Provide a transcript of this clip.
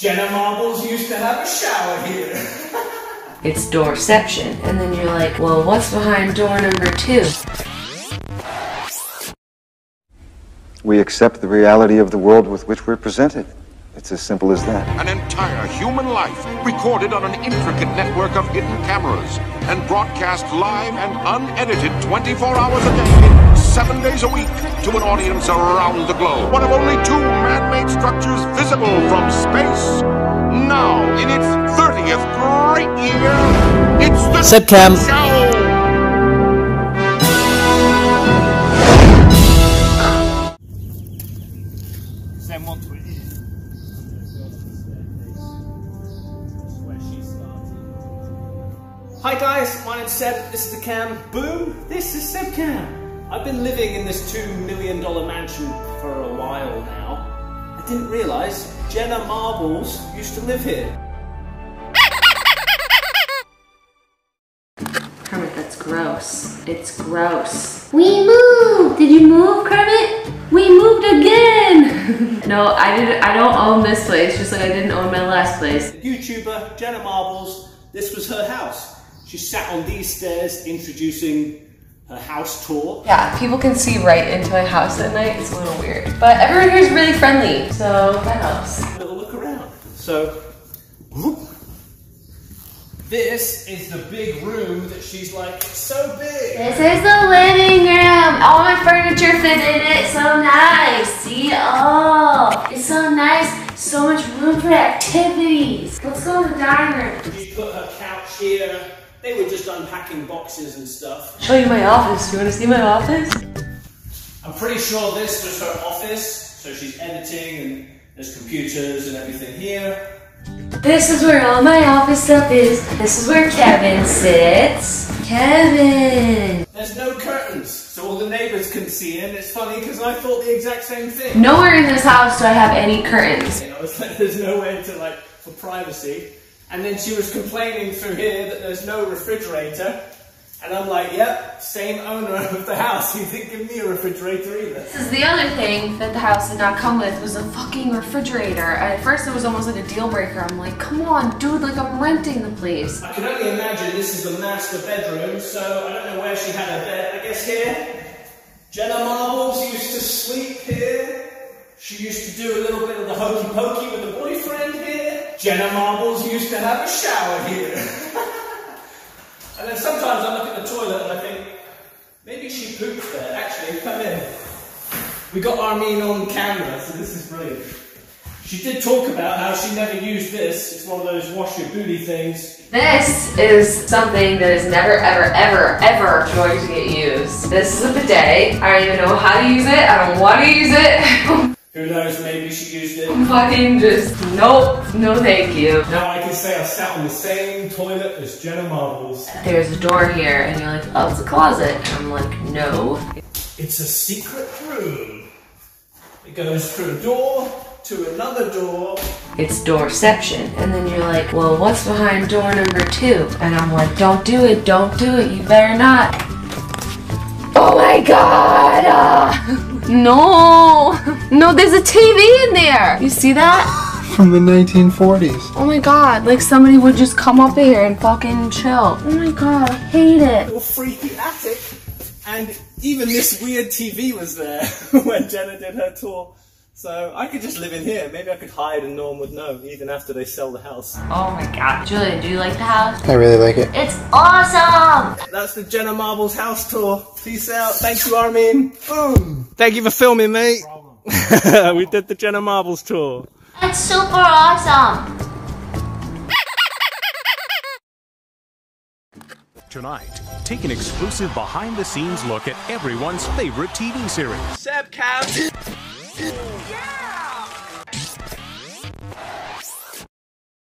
Jenna Marbles used to have a shower here. It's doorception. And then you're like, well, what's behind door number two? We accept the reality of the world with which we're presented. It's as simple as that. An entire human life recorded on an intricate network of hidden cameras and broadcast live and unedited 24 hours a day, seven days a week to an audience around the globe. One of only two man-made structures visible from space. Now, in its 30th great year, it's the Sebcam. Show! Send one. Hi guys, my name's Seb, this is the cam. Boom, this is Seb Cam. I've been living in this two million dollar mansion for a while now. I didn't realise Jenna Marbles used to live here. Kermit, that's gross. It's gross. We moved! Did you move, Kermit? We moved again! no, I didn't I don't own this place, just like I didn't own my last place. YouTuber Jenna Marbles, this was her house. She sat on these stairs introducing her house tour. Yeah, people can see right into my house at night. It's a little weird. But everyone here is really friendly, so that helps. A little look around. So, whoop. this is the big room that she's like, so big. This is the living room. All my furniture fit in it. So nice. See? Oh, it's so nice. So much room for activities. Let's go to the dining room. She put her couch here. They were just unpacking boxes and stuff. Show you my office. You want to see my office? I'm pretty sure this was her office. So she's editing and there's computers and everything here. This is where all my office stuff is. This is where Kevin sits. Kevin. There's no curtains, so all the neighbors can see in. It's funny because I thought the exact same thing. Nowhere in this house do I have any curtains. You know, it's like there's no way to like for privacy. And then she was complaining through here that there's no refrigerator. And I'm like, yep, same owner of the house. He didn't give me a refrigerator either. This is the other thing that the house did not come with was a fucking refrigerator. At first it was almost like a deal breaker. I'm like, come on, dude, like I'm renting the place. I can only imagine this is the master bedroom, so I don't know where she had her bed. I guess here. Jenna Marbles used to sleep here. She used to do a little bit of the hokey pokey with the boyfriend here. Jenna Marbles used to have a shower here. and then sometimes I look at the toilet and I think, maybe she pooped there. Actually, come in. We got Armin on camera, so this is brilliant. She did talk about how she never used this. It's one of those wash your booty things. This is something that is never, ever, ever, ever going to get used. This is a bidet. I don't even know how to use it. I don't want to use it. Who knows, maybe she used it. Fucking just, nope, no thank you. Now I can say I sat on the same toilet as Jenna Marbles. There's a door here, and you're like, oh, it's a closet. And I'm like, no. It's a secret room. It goes through a door to another door. It's doorception. And then you're like, well, what's behind door number two? And I'm like, don't do it, don't do it, you better not. Oh my god! ah. no! No, there's a TV in there! You see that? From the 1940s. Oh my god, like somebody would just come up here and fucking chill. Oh my god, I hate it. Little freaky attic. And even this weird TV was there when Jenna did her tour. So I could just live in here. Maybe I could hide and no one would know, even after they sell the house. Oh my god. Julien, do you like the house? I really like it. It's awesome! That's the Jenna Marbles house tour. Peace out. Thank you, Armin. Boom. Thank you for filming, mate. we did the Jenna Marbles tour. That's super awesome! Tonight, take an exclusive behind the scenes look at everyone's favorite TV series. Seb Cam. Yeah!